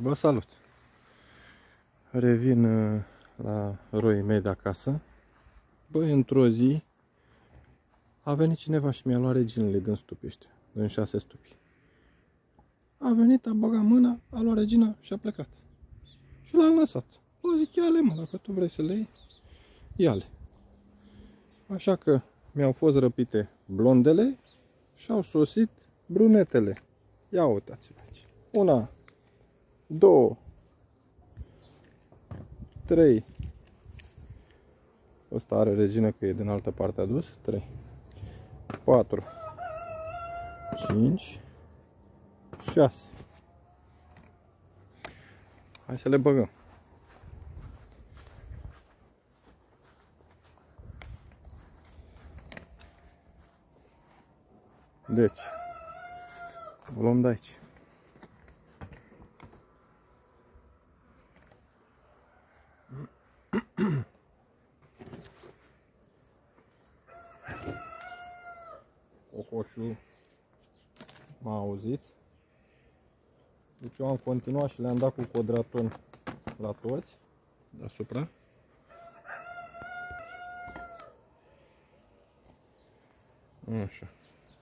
Vă salut! Revin uh, la roii mei de acasă. Băi, într-o zi a venit cineva și mi-a luat reginele din stupi din șase stupi. A venit, a băgat mâna, a luat regina și a plecat. Și l-am lăsat. Bă, zic, ia-le mă, dacă tu vrei să le iei, ia-le. Așa că mi-au fost răpite blondele și au sosit brunetele. Ia uitați-vă aici. Una, două, trei. Ăsta are regină că e din altă parte adus. Trei, patru, cinci, șase. Hai să le băgăm. Deci, o luăm de aici. Cocoșul m-a auzit. Deci eu am continuat și le-am dat cu codraton la toți deasupra. Așa.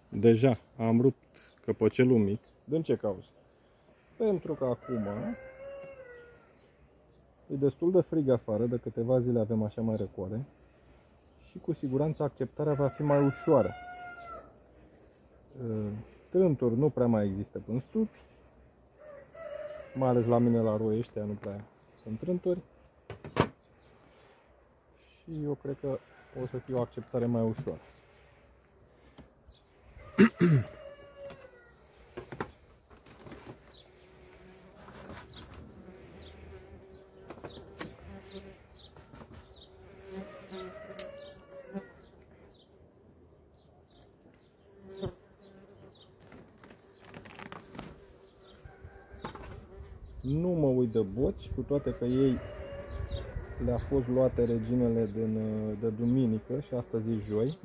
Deja am rupt căpăcelul mic. Din ce cauză? Pentru că acum e destul de frig afară, de câteva zile avem așa mai recoare și cu siguranță acceptarea va fi mai ușoară. Ă, trânturi nu prea mai există în stupi, mai ales la mine la roi ăștia nu prea sunt trânturi și eu cred că o să fie o acceptare mai ușoară. Nu mă uit de boți, cu toate că ei le-a fost luate reginele din, de duminică și astăzi e joi.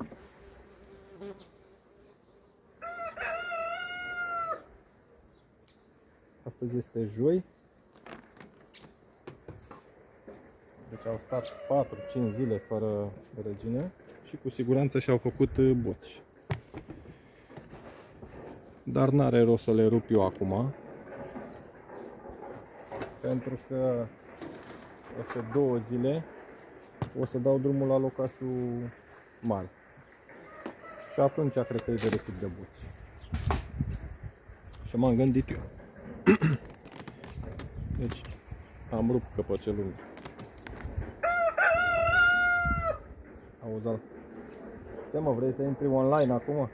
Astăzi este joi. Deci au stat 4-5 zile fără regine și cu siguranță și-au făcut boți. Dar n-are rost să le rup eu acum, pentru că peste două zile o să dau drumul la locașul mare. Și atunci cred că e de tip de buți. Și m-am gândit eu. Deci am rupt căpăcelul. Auzi, Ce mă, vrei să intri online acum?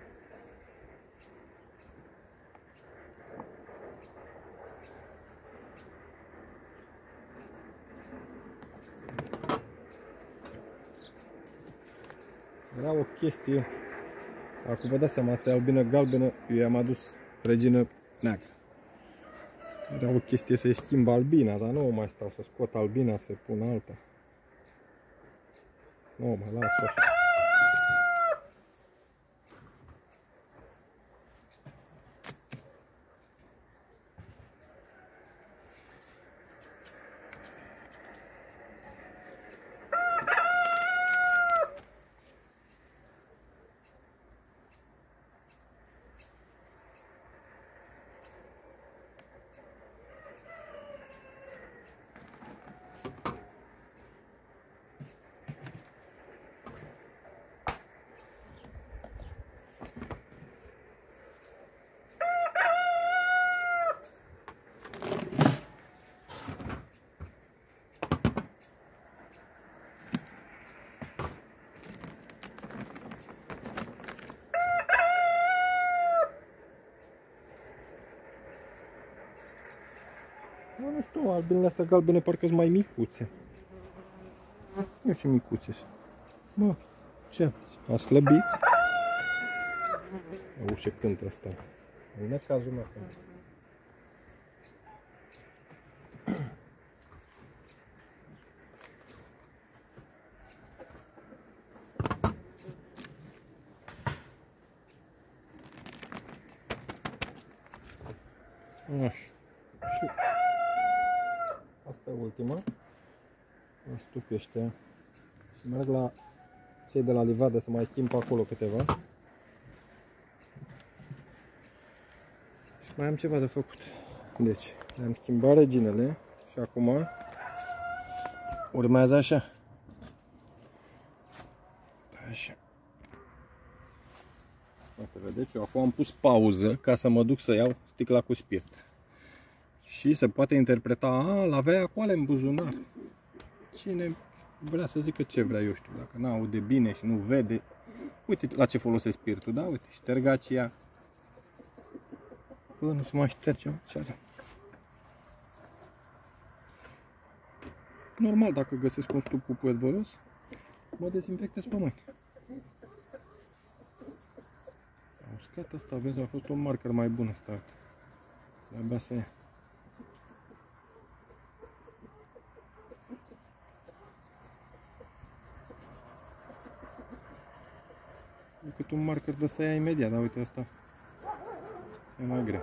Era o chestie. Acum vă dați seama, asta e albină galbenă, eu i-am adus regină neagră. Era o chestie să-i schimb albina, dar nu mai stau să scot albina, să pun alta. Nu, mă las așa. Nu, nu știu, albinele astea galbene parcă sunt mai micuțe. Nu știu ce micuțe sunt. Mă, ce? A slăbit? Au ce cântă asta. Nu e cazul meu cântă. Așa. Și Asta e ultima. În stupi ăștia. Și merg la cei de la livadă să mai schimb acolo câteva. Și mai am ceva de făcut. Deci, le-am schimbat reginele și acum urmează așa. Așa. Uite, vedeți, eu acum am pus pauză ca să mă duc să iau sticla cu spirit. Și se poate interpreta, a, l-avea coale în buzunar. Cine vrea să zică ce vrea, eu știu, dacă n-aude bine și nu vede. Uite la ce folosesc spiritul, da? Uite, ștergacia. Bă, nu se mai șterge, ce are? Normal, dacă găsesc un stup cu puet văros, mă dezinfectez pe mâini. S-a uscat asta, vezi, a fost un marker mai bun asta. De-abia să ia. Decât un marker de să ia imediat, dar uite asta e mai greu.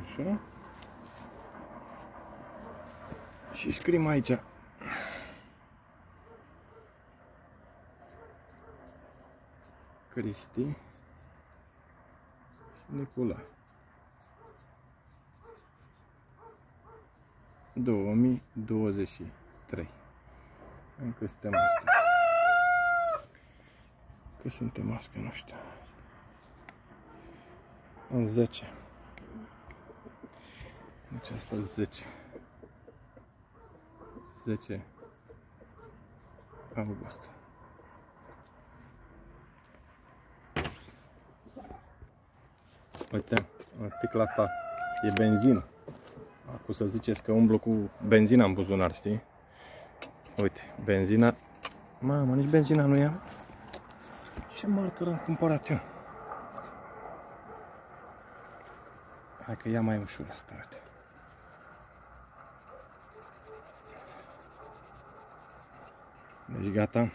Așa. Și scrim aici. Cristi și Nicolae. 2023. Încă suntem astăzi. Că suntem astăzi, nu știu. În 10. Deci asta 10. 10 august. Uite, în sticla asta e benzină. Acum să ziceți că umblu cu benzina în buzunar, știi? Uite, benzina... Mamă, nici benzina nu ia. Ce marcă am cumpărat eu? Hai că ia mai ușor asta, uite. Deci gata.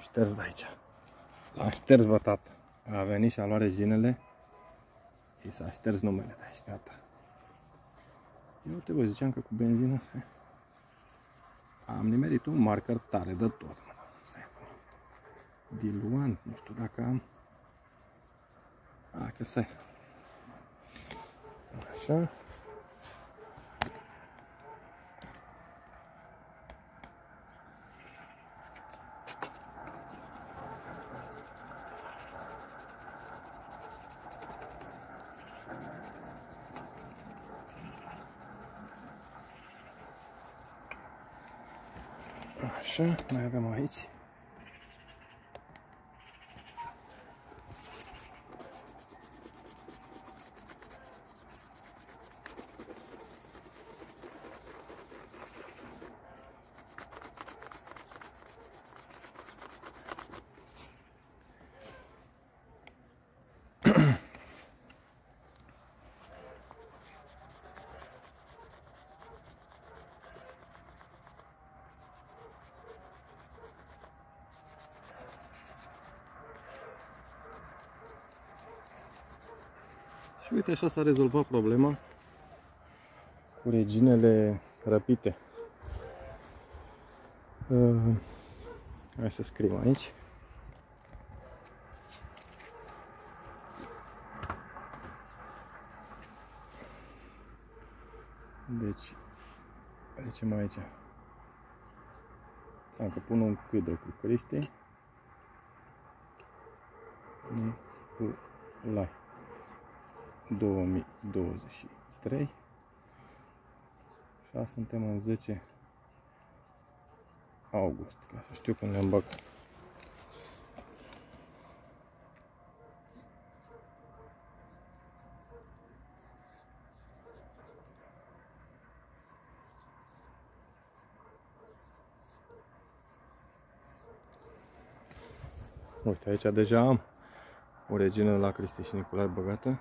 Șters de aici. L-am șters bătat. A venit și a luat reginele. Și s-a șters numele de aici, gata. Eu te vă ziceam că cu benzină se... Am nimerit un marker tare de tot. Diluant, nu știu dacă am... A, că se... Așa. Așa, mai Și uite așa s-a rezolvat problema cu reginele răpite. Uh, hai să scriem aici. Deci, zicem aici. Dacă pun un câdă cu Cristi, cu la 2023 și suntem în 10 august, ca să știu când le-am băgat. Uite, aici deja am o regină la Cristi și Nicolae băgată.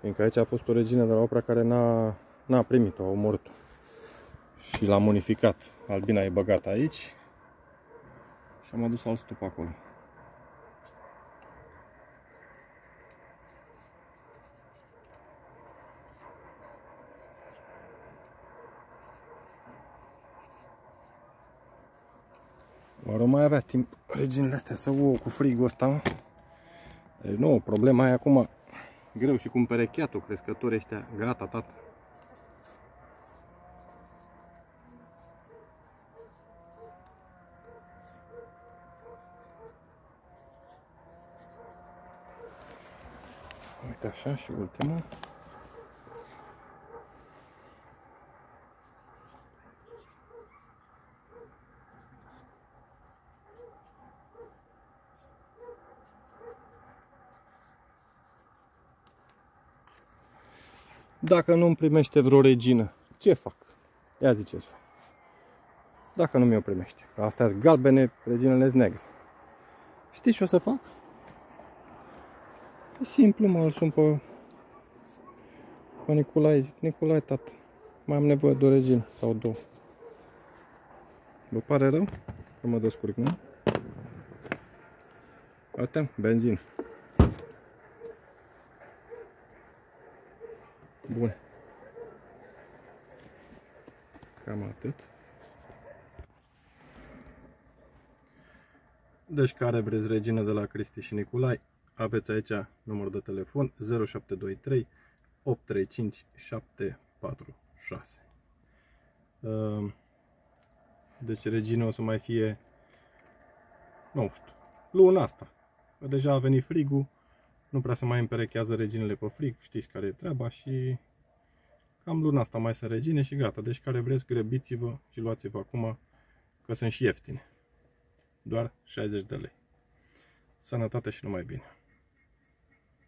Fiindcă aici a fost o regină de la opera care n-a, n-a primit-o, a omorât-o. Și l-am unificat. Albina e băgată aici. Și am adus alt stup acolo. Oare mai avea timp reginile astea să o cu frigul ăsta? Deci nu, problema e acum greu și cu perecheatul, crescători ăștia, gata, tată. Uite așa și ultima. Dacă nu-mi primește vreo regină, ce fac? Ia ziceți -vă. Dacă nu mi-o primește. Că astea sunt galbene, reginele sunt negre. Știți ce o să fac? E simplu, mă, îl sun pe, pe Nicolae. Zic, Nicolae, tată, mai am nevoie de o regină sau două. Vă pare rău? Că mă descurc, nu? Uite, benzină. Bun. Cam atât. Deci care vreți regină de la Cristi și Nicolai, aveți aici numărul de telefon 0723 835 746. Deci regina o să mai fie, nu știu, luna asta. Deja a venit frigul, nu prea se mai împerechează reginele pe frig, știți care e treaba și cam luna asta mai sunt regine și gata. Deci care vreți, grăbiți-vă și luați-vă acum că sunt și ieftine. Doar 60 de lei. Sănătate și numai bine!